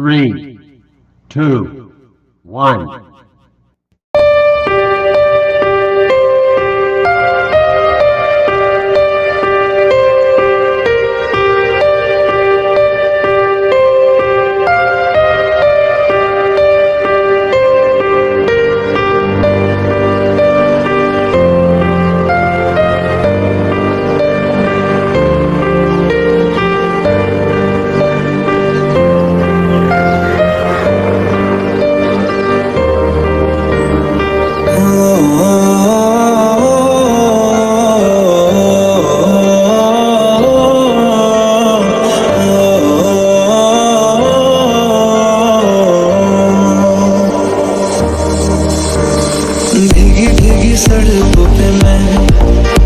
Three, two, one. भीगी भीगी सड़कों पे मैं।